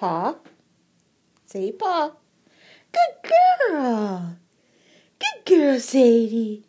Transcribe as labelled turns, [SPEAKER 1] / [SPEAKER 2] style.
[SPEAKER 1] paw. Say paw. Good girl. Good girl, Sadie.